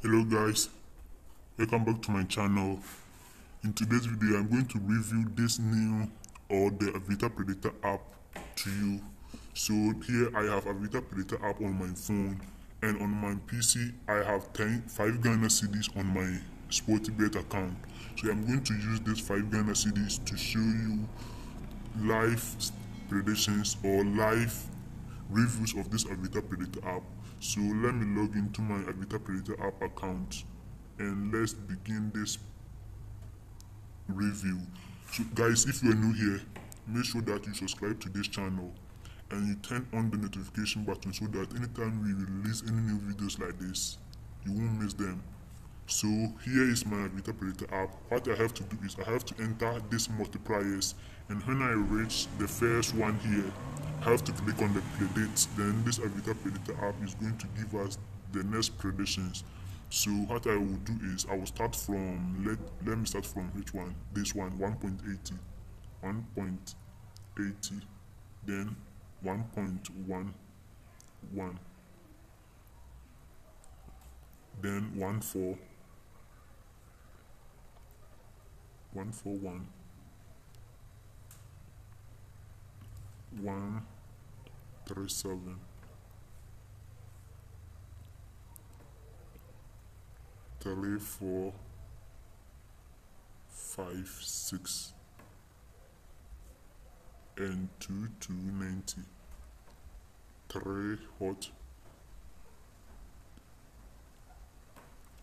hello guys. Welcome back to my channel. In today's video i'm going to review this new or the Aviator Predictor app to you. So here i have Aviator Predictor app on my phone and on my pc i have 10 5 ghana cedis on my sportybet account. So i'm going to use this 5 ghana cedis to show you live predictions or live reviews of this Aviator Predictor app so let me log into my Aviator Predictor app account and let's begin this review. So guys, if you are new here, make sure that you subscribe to this channel and you turn on the notification button so that anytime we release any new videos like this, you won't miss them. So here is my Aviator Predictor app. What I have to do is I have to enter these multipliers. And when I reach the first one here, I have to click on the predict. Then this Aviator Predictor app is going to give us the next predictions. So what i will do is i will start from let let me start from which one? This one 1.80 1.80 then 1.11 then 1 141 one. Three seven. Three four five six. And two two ninety. Three hot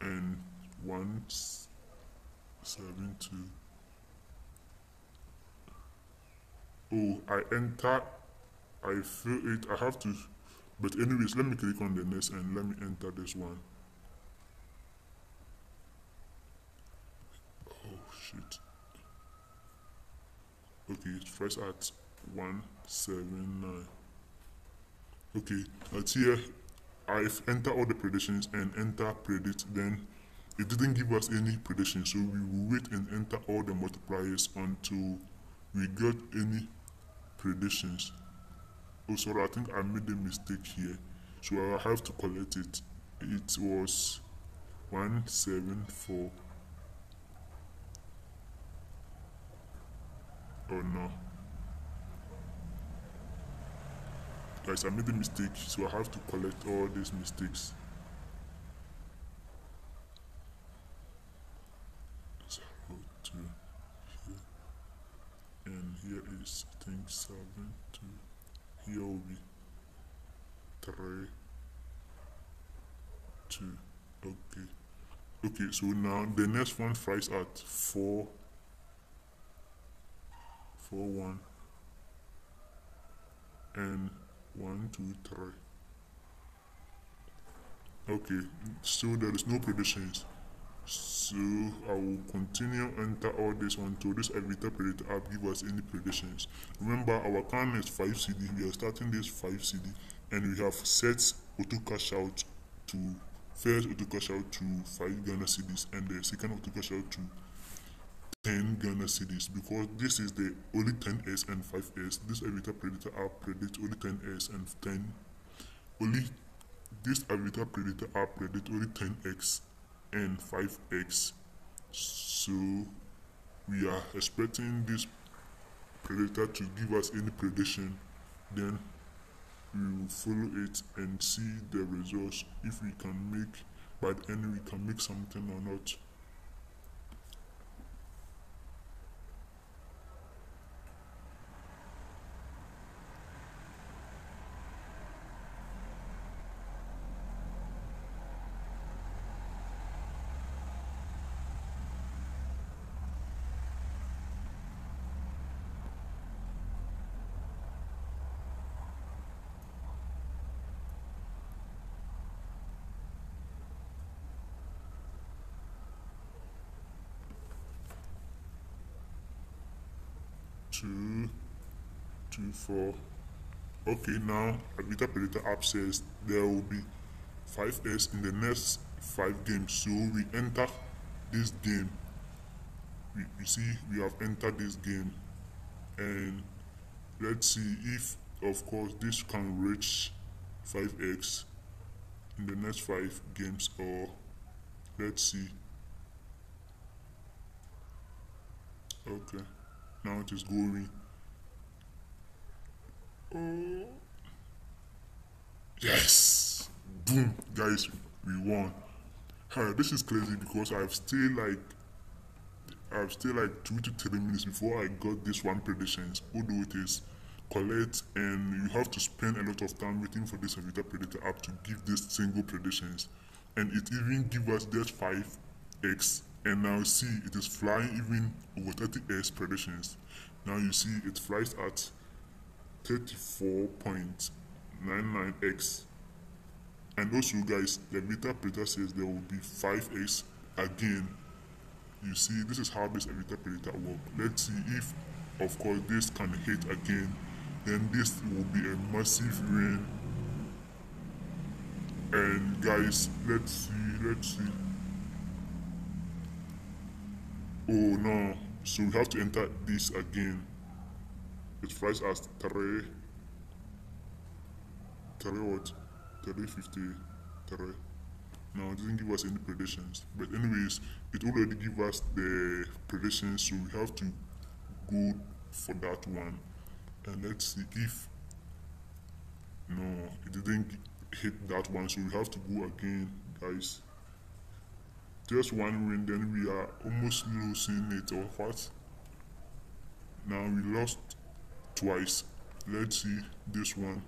and one seven two oh i enter i feel it i have to but anyways let me click on the next and let me enter this one. Oh shit. Okay first at 179 okay at here. I've entered all the predictions and enter predict then it didn't give us any prediction so we will wait and enter all the multipliers until we get any predictions. Oh, sorry, I think I made a mistake here. So I have to collect it. It was 174. Oh no. Guys, I made a mistake, so I have to collect all these mistakes. Zero, two and here is I think 7 2 here will be 3 2 okay okay so now the next one flies at 4 4 1 and 1 2 3 okay so there is no predictions so I will continue enter all this until this Aviator Predictor app give us any predictions. Remember our count is 5 CD, we are starting this 5 CD and we have set auto cash out to first auto cash out to 5 Ghana cedis and the second auto cash out to 10 Ghana cedis because this is the only 10S and 5S. This Aviator Predictor app predicts only 10S and 10 only this Aviator Predictor app predicts only 10X and 5x so we are expecting this predictor to give us any prediction. Then we will follow it and see the results if we can make by the we can make something or not two, two, four. Okay, now Aviator Predictor app says there will be 5S in the next five games. So we enter this game. We, you see, we have entered this game. And let's see if, of course, this can reach 5x in the next five games or let's see okay now it is going oh yes boom guys we won this is crazy because I've still like I've still like two to three minutes before I got this one predictions. Although it is collect and you have to spend a lot of time waiting for this Aviator Predictor app to give this single predictions. And it even give us just 5x. And now you see it is flying even over 30x predictions. Now you see it flies at 34.99x. And also guys, the Aviator Predictor says there will be 5x again. You see this is how this Aviator Predictor work. Let's see if of course this can hit again. Then this will be a massive win and guys let's see let's see oh no. So we have to enter this again. It flies as 3 3 what? 353 now it didn't give us any predictions. But anyways it already give us the predictions so we have to go for that one. And let's see if no it didn't hit that one. So we have to go again guys just one win then we are almost losing it or what? Now we lost twice. Let's see this one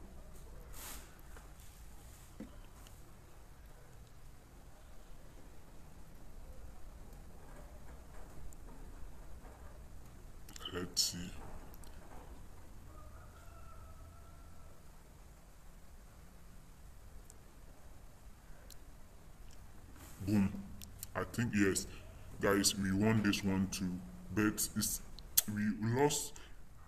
let's see boom i think yes guys we won this one too. But we lost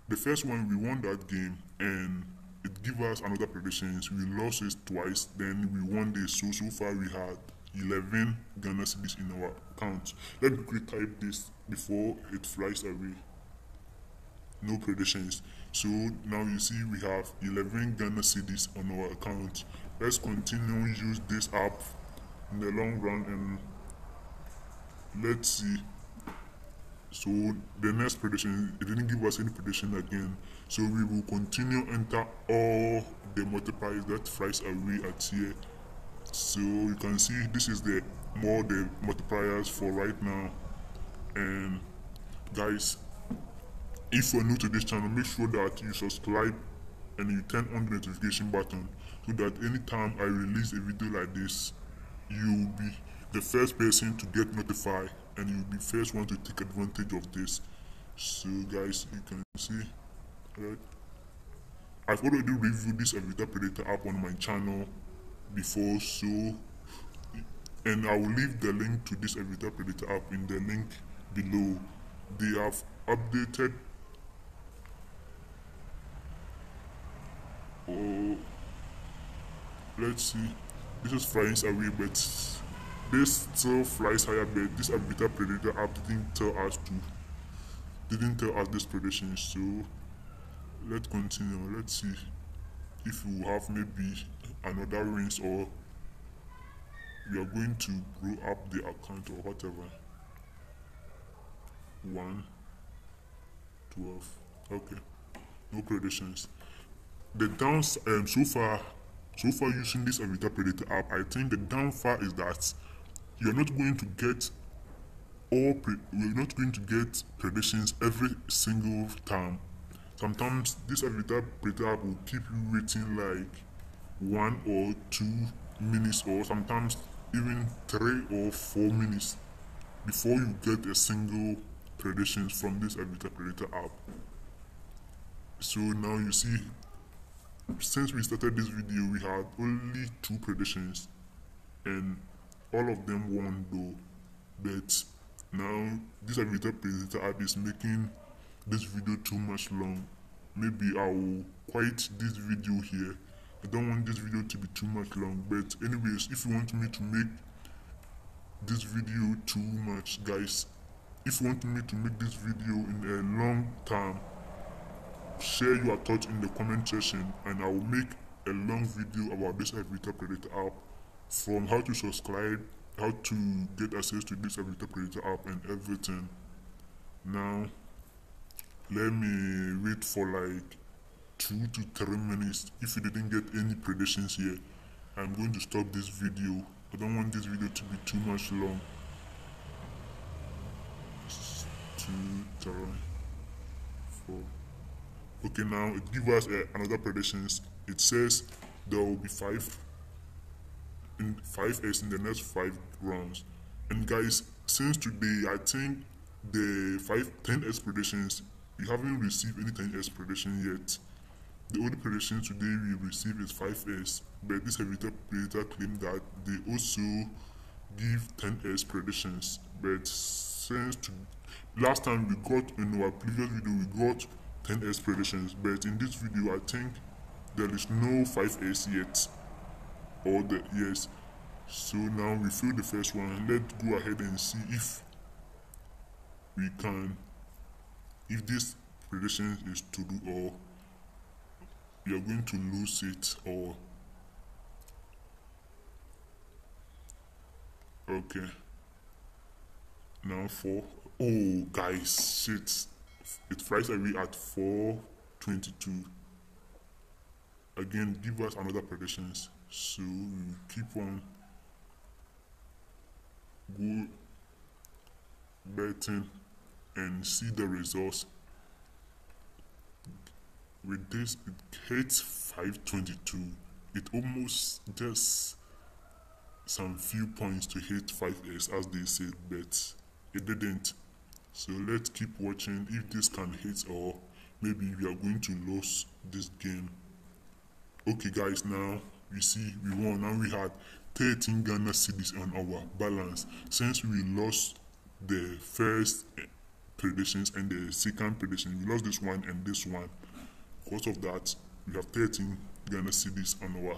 the first one we won that game and it give us another predictions we lost it twice then we won this. So so far we had 11 Ghana cedis in our account let me quick type this before it flies away. No predictions so now you see we have 11 Ghana cedis on our account. Let's continue use this app in the long run and let's see. So the next prediction it didn't give us any prediction again. So we will continue enter all the multipliers that flies away at here. So you can see this is the more the multipliers for right now. And guys if you're new to this channel make sure that you subscribe and you turn on the notification button so that anytime i release a video like this you'll be the first person to get notified and you'll be first one to take advantage of this. So guys you can see right? I've already reviewed this Aviator Predictor app on my channel before so and i will leave the link to this Aviator Predictor app in the link below. They have updated oh let's see. This is flying away but this still flies higher but this Aviator Predictor app didn't tell us to didn't tell us this prediction so let's continue. Let's see if we have maybe another rings or we are going to grow up the account or whatever. 1 12 okay. No predictions. The downs um, so far so far using this Aviator Predictor app I think the downfall is that you're not going to get all we're not going to get predictions every single time sometimes this Aviator Predictor will keep you waiting like one or two minutes or sometimes even three or four minutes before you get a single predictions from this Aviator Predictor app. So now you see since we started this video we had only two predictions and all of them won though but now this Aviator Predictor app is making this video too much long. Maybe I will quit this video here. I don't want this video to be too much long. But anyways if you want me to make this video too much guys if you want me to make this video in a long time share your thoughts in the comment section and I will make a long video about this Aviator Predictor app from how to subscribe how to get access to this Predictor app and everything. Now, let me wait for like two to three minutes. If you didn't get any predictions here, I'm going to stop this video. I don't want this video to be too much long. Two, three, four. Okay, now it gives us uh, another predictions. It says there will be five in five S in the next five rounds. And guys, since today, I think the five ten S predictions we haven't received any 10S prediction yet. The only prediction today we receive is 5S, but this Predictor claim that they also give 10S predictions. But since to, last time we got in our previous video we got 10S predictions, but in this video I think there is no 5S yet. Or the yes. So now we fill the first one. Let's go ahead and see if we can if this prediction is to do or we are going to lose it or okay now for oh guys shit it flies away at 422 again give us another predictions. So we keep on go betting and see the results. With this it hits 522 it almost just some few points to hit 5s as they said but it didn't. So let's keep watching if this can hit or maybe we are going to lose this game okay guys now you see we won now we had 13 Ghana cedis on our balance. Since we lost the first eh, predictions and the second prediction we lost this one and this one. Because of that we have 13 Ghana cedis on our